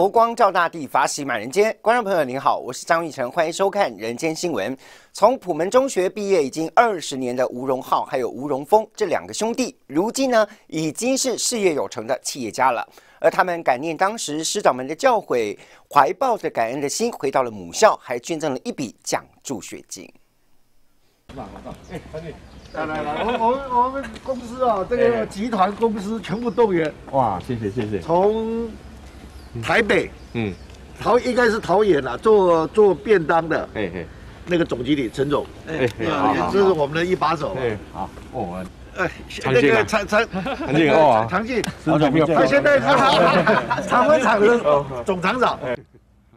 佛光照大地，法喜满人间。观众朋友您好，我是张玉成，欢迎收看《人间新闻》。从普门中学毕业已经二十年的吴荣浩还有吴荣峰这两个兄弟，如今呢已经是事业有成的企业家了。而他们感念当时师长们的教诲，怀抱着感恩的心回到了母校，还捐赠了一笔奖助学金。哎，来来来，我我们我们公司啊，这个集团公司全部动员。哇，谢谢谢谢。从台北，嗯，桃应该是桃园啦，做做便当的，嘿嘿，那个总经理陈总，哎，这是我们的一把手。哎，好，哦，哎，那个常常常进哦，常进，他现在是常温厂的总厂长。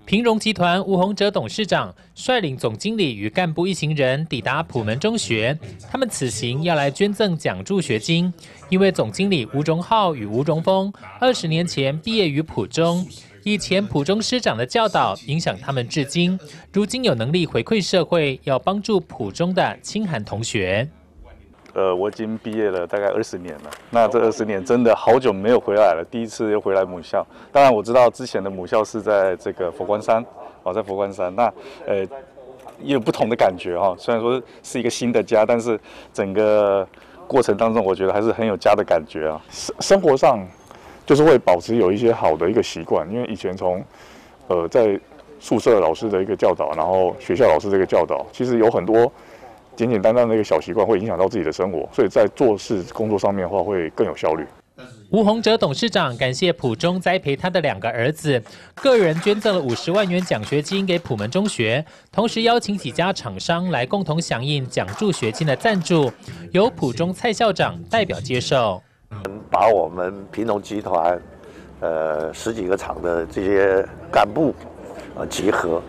平荣集团吴洪哲董事长率领总经理与干部一行人抵达普门中学，他们此行要来捐赠奖助学金，因为总经理吴荣浩与吴荣峰二十年前毕业于普中，以前普中师长的教导影响他们至今，如今有能力回馈社会，要帮助普中的清寒同学。呃，我已经毕业了大概二十年了。那这二十年真的好久没有回来了，第一次又回来母校。当然我知道之前的母校是在这个佛光山，哦，在佛光山。那呃，也有不同的感觉哈。虽然说是一个新的家，但是整个过程当中，我觉得还是很有家的感觉啊。生生活上就是会保持有一些好的一个习惯，因为以前从呃在宿舍老师的一个教导，然后学校老师这个教导，其实有很多。简简单单的一个小习惯会影响到自己的生活，所以在做事工作上面的话会更有效率。吴洪哲董事长感谢普中栽培他的两个儿子，个人捐赠了五十万元奖学金给普门中学，同时邀请几家厂商来共同响应奖助学金的赞助，由普中蔡校长代表接受。把我们平农集团，呃十几个厂的这些干部，呃集合。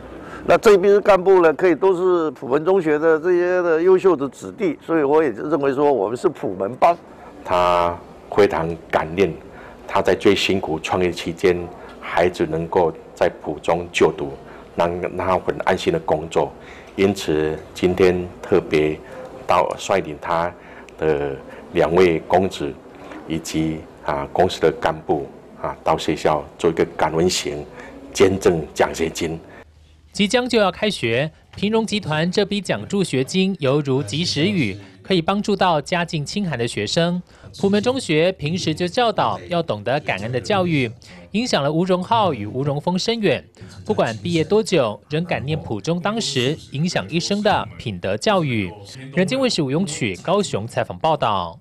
那这批干部呢，可以都是普门中学的这些的优秀的子弟，所以我也认为说，我们是普门帮。他非常感念，他在最辛苦创业期间，孩子能够在普中就读，让让他很安心的工作，因此今天特别到率领他的两位公子以及啊公司的干部啊到学校做一个感恩行，捐赠奖学金。即将就要开学，平荣集团这笔奖助学金犹如及时雨，可以帮助到家境清寒的学生。普门中学平时就教导要懂得感恩的教育，影响了吴荣浩与吴荣峰深远。不管毕业多久，仍感念普中当时影响一生的品德教育。人间卫视吴永曲高雄采访报道。